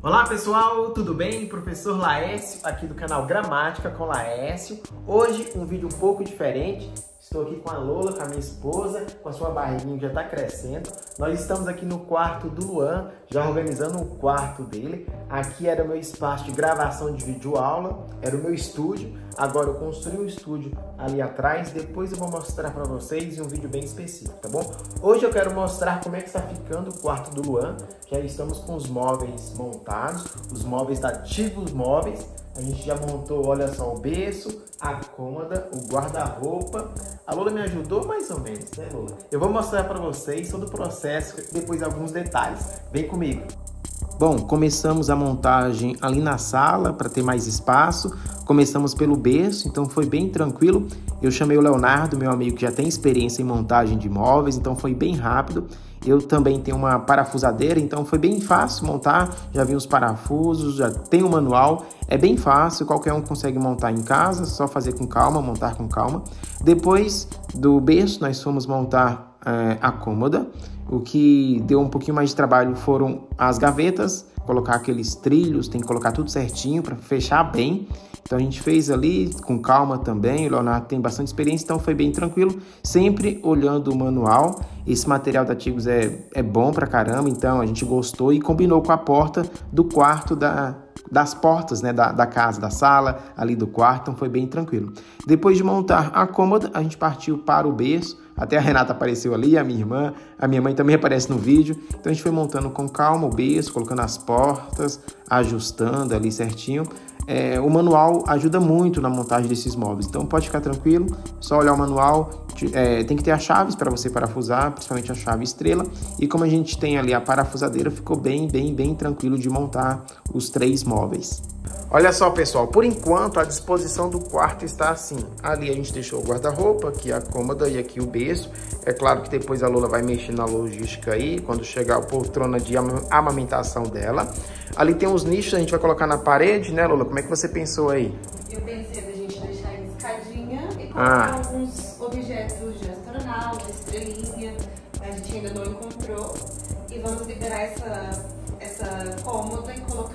Olá pessoal, tudo bem? Professor Laércio aqui do canal Gramática com Laércio. Hoje um vídeo um pouco diferente. Estou aqui com a Lola, com a minha esposa, com a sua barriguinha que já está crescendo. Nós estamos aqui no quarto do Luan, já organizando o quarto dele. Aqui era o meu espaço de gravação de vídeo aula, era o meu estúdio. Agora eu construí um estúdio ali atrás, depois eu vou mostrar para vocês em um vídeo bem específico, tá bom? Hoje eu quero mostrar como é que está ficando o quarto do Luan. Já estamos com os móveis montados, os móveis da Tigos Móveis. A gente já montou, olha só, o berço, a cômoda, o guarda-roupa. A Lola me ajudou mais ou menos, né, Lola? Eu vou mostrar para vocês todo o processo, depois alguns detalhes. Vem comigo. Bom, começamos a montagem ali na sala para ter mais espaço. Começamos pelo berço, então foi bem tranquilo. Eu chamei o Leonardo, meu amigo que já tem experiência em montagem de móveis, então foi bem rápido. Eu também tenho uma parafusadeira, então foi bem fácil montar. Já vi os parafusos, já tem o manual. É bem fácil, qualquer um consegue montar em casa, só fazer com calma, montar com calma. Depois do berço, nós fomos montar é, a cômoda. O que deu um pouquinho mais de trabalho foram as gavetas, colocar aqueles trilhos, tem que colocar tudo certinho para fechar bem. Então a gente fez ali com calma também. O Leonardo tem bastante experiência, então foi bem tranquilo. Sempre olhando o manual. Esse material da Tigos é, é bom pra caramba, então a gente gostou e combinou com a porta do quarto da, das portas né, da, da casa, da sala, ali do quarto, então foi bem tranquilo. Depois de montar a cômoda, a gente partiu para o berço. Até a Renata apareceu ali, a minha irmã, a minha mãe também aparece no vídeo. Então a gente foi montando com calma o berço, colocando as portas, ajustando ali certinho. É, o manual ajuda muito na montagem desses móveis, então pode ficar tranquilo, só olhar o manual. É, tem que ter as chaves para você parafusar, principalmente a chave estrela. E como a gente tem ali a parafusadeira, ficou bem, bem, bem tranquilo de montar os três móveis. Olha só, pessoal, por enquanto a disposição do quarto está assim. Ali a gente deixou o guarda-roupa, aqui a cômoda e aqui o berço. É claro que depois a Lula vai mexer na logística aí, quando chegar a poltrona de amamentação dela. Ali tem uns nichos, a gente vai colocar na parede, né, Lula? Como é que você pensou aí? Eu pensei da gente deixar em escadinha e colocar ah. alguns objetos de astronauta, estrelinha. A gente ainda não encontrou. E vamos liberar essa, essa cômoda e colocar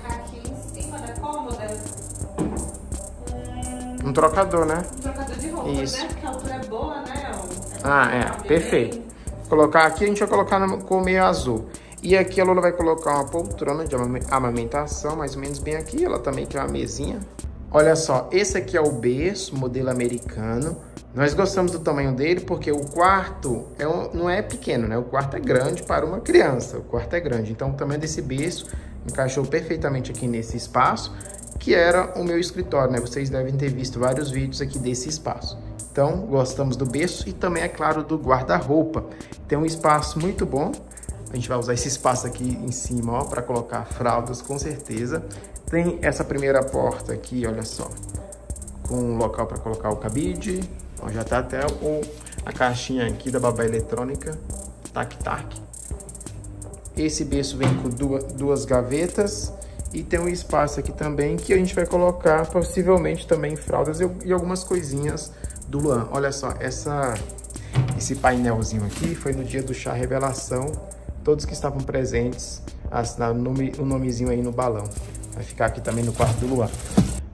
um, trocador, né? Um trocador de roupa, Isso. né? Porque a altura é boa, né? ah, é. Perfeito. Colocar aqui, a gente vai colocar no, com meio azul. E aqui a Lola vai colocar uma poltrona de amamentação, mais ou menos bem aqui. Ela também tem uma mesinha. Olha só, esse aqui é o berço, modelo americano. Nós gostamos do tamanho dele porque o quarto é um, não é pequeno, né? O quarto é grande para uma criança. O quarto é grande. Então, o tamanho desse berço encaixou perfeitamente aqui nesse espaço, que era o meu escritório, né? Vocês devem ter visto vários vídeos aqui desse espaço. Então, gostamos do berço e também, é claro, do guarda-roupa. Tem um espaço muito bom a gente vai usar esse espaço aqui em cima, ó, para colocar fraldas, com certeza. Tem essa primeira porta aqui, olha só, com um local para colocar o cabide. Ó, já tá até o, a caixinha aqui da babá eletrônica, tac-tac. Esse berço vem com duas, duas gavetas e tem um espaço aqui também que a gente vai colocar possivelmente também fraldas e, algumas coisinhas do Luan. Olha só, essa, esse painelzinho aqui foi no dia do chá revelação todos que estavam presentes assinaram o, nome, o nomezinho aí no balão. Vai ficar aqui também no quarto do Luan.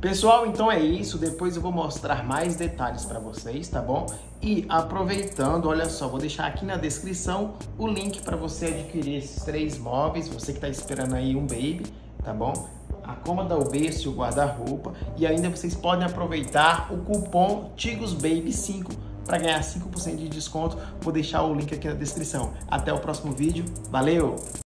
Pessoal, então é isso. Depois eu vou mostrar mais detalhes para vocês, tá bom? E aproveitando, olha só, vou deixar aqui na descrição o link para você adquirir esses três móveis. Você que está esperando aí um baby, tá bom? A cômoda, e o guarda-roupa. E ainda vocês podem aproveitar o cupom TIGOSBABY5 para ganhar 5% de desconto. Vou deixar o link aqui na descrição. Até o próximo vídeo. Valeu!